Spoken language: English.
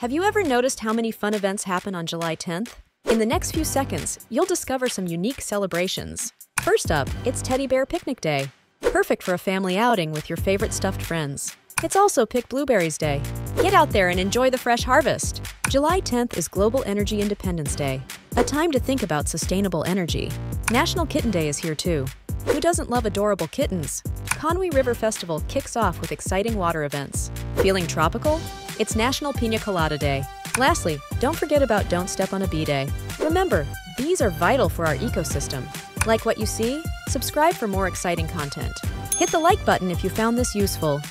Have you ever noticed how many fun events happen on July 10th? In the next few seconds, you'll discover some unique celebrations. First up, it's Teddy Bear Picnic Day. Perfect for a family outing with your favorite stuffed friends. It's also Pick Blueberries Day. Get out there and enjoy the fresh harvest. July 10th is Global Energy Independence Day, a time to think about sustainable energy. National Kitten Day is here too. Who doesn't love adorable kittens? Conwy River Festival kicks off with exciting water events. Feeling tropical? It's National Pina Colada Day. Lastly, don't forget about Don't Step on a Bee Day. Remember, bees are vital for our ecosystem. Like what you see? Subscribe for more exciting content. Hit the like button if you found this useful.